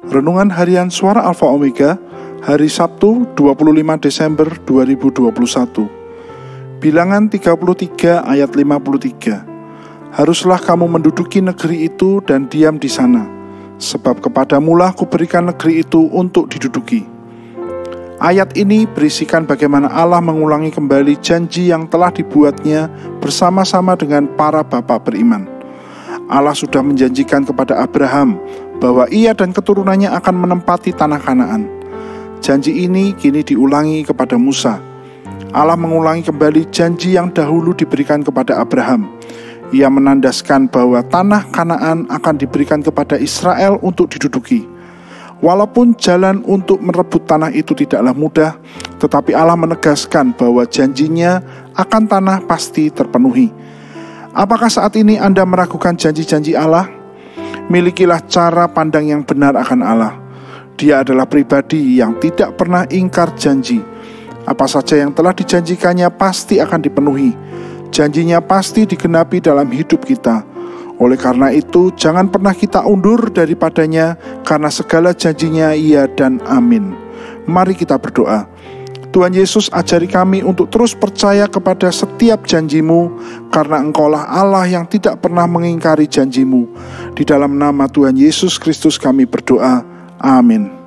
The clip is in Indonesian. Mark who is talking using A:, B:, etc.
A: Renungan Harian Suara Alfa Omega hari Sabtu 25 Desember 2021 Bilangan 33 ayat 53 Haruslah kamu menduduki negeri itu dan diam di sana Sebab kepadamulah kuberikan negeri itu untuk diduduki. Ayat ini berisikan bagaimana Allah mengulangi kembali janji yang telah dibuatnya bersama-sama dengan para bapak beriman. Allah sudah menjanjikan kepada Abraham bahwa ia dan keturunannya akan menempati tanah Kanaan. Janji ini kini diulangi kepada Musa. Allah mengulangi kembali janji yang dahulu diberikan kepada Abraham. Ia menandaskan bahwa tanah Kanaan akan diberikan kepada Israel untuk diduduki. Walaupun jalan untuk merebut tanah itu tidaklah mudah, tetapi Allah menegaskan bahwa janjinya akan tanah pasti terpenuhi. Apakah saat ini Anda meragukan janji-janji Allah? Milikilah cara pandang yang benar akan Allah. Dia adalah pribadi yang tidak pernah ingkar janji. Apa saja yang telah dijanjikannya pasti akan dipenuhi. Janjinya pasti digenapi dalam hidup kita. Oleh karena itu, jangan pernah kita undur daripadanya, karena segala janjinya iya dan amin. Mari kita berdoa. Tuhan Yesus ajari kami untuk terus percaya kepada setiap janjimu, karena engkaulah Allah yang tidak pernah mengingkari janjimu. Di dalam nama Tuhan Yesus Kristus kami berdoa. Amin.